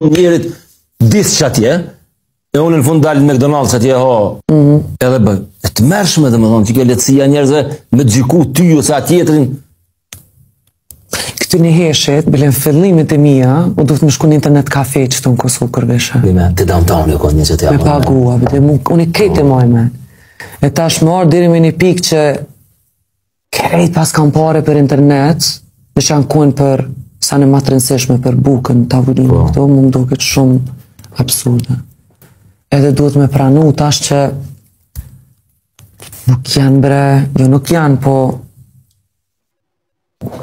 njeri ti di që atje, e unë në fund dalin me McDonald's atje, ho, mm -hmm. edhe bëjë. E tmerrshme domethonë, që kjo lehtësia njerëzve me gjyku ty ose tjetrin. Kur nji herë, bile n'fillimet e mija, u duhet me shku në internet kafe qitu në Kosovë kërveshe. Bime, të downtown e kohë një që të jamë. Me pagua, bëllën, unë i kejtë e mojme. E tashmë orë, deri me një pikë që Krejt pare s' kam pare për internet, veç janë kon për sene ma të rëndësishme për bukën, tavolinë, po. këto, mund duket shumë absurde. Edhe duhet me pranu, tash që nuk janë bre, jo nuk janë, po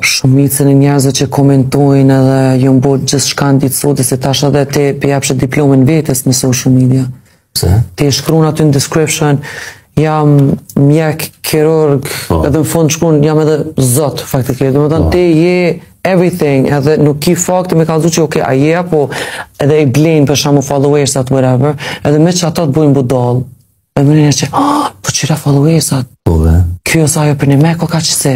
shumicën e njerëzve që komentojnë edhe janë bo gjithçka n'ditë sotit, se tash edhe ti po ja jep diplomën vetes në social media. Pse? Ti shkruan aty në description jam mjek kirurg, oh. edhe në fund shkruan jam edhe zot faktikisht. Domethënë oh. ti je everything, edhe nuk ki fakt ti me kallzu që okay, a je apo edhe i blin për shembull followersat whatever, edhe me qato të bëjnë budall. Edhe më nëse, ah, po qira followersat. Po. Kjo sa ajo për mu ka qasi.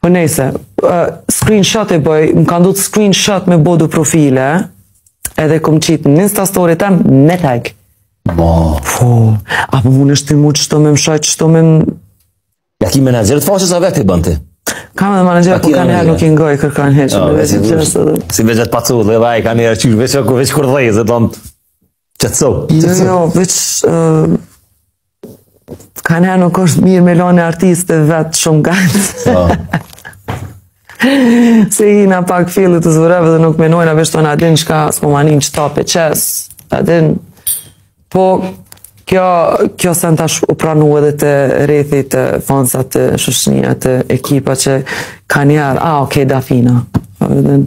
Po nejse, uh, screenshot e bëj, më ka ndodhë screenshot me bo do profile, edhe kom qitë në Insta story tem me tag. Po. Po, apo m'u ka shti mu qashtu me m'sha qashtu me... A ki menaxher të faqes a vetë i bën ti? Kam edhe menaxher, po kanë herë nuk i ngoj kërkan hiç. Ah, si vetë pa thu, dhe vaj kanë herë çysh, vetë kur vetë kur dhëzë, do të Qetëso, qetëso. Jo, jo, veç... Uh, kanjëherë nuk është mirë me lon artistin vetë shumë gatë. Po. Se i na pak filli tu vra dhe nuk menojnë, a veç ton a din çka s'po ma nin qeta pjesë. A din, po, kjo, kjo se në tash u pranu edhe te rrethi te fansat te shoqnia te ekipa që kanjëherë, a, okej, okay, Dafina. A din,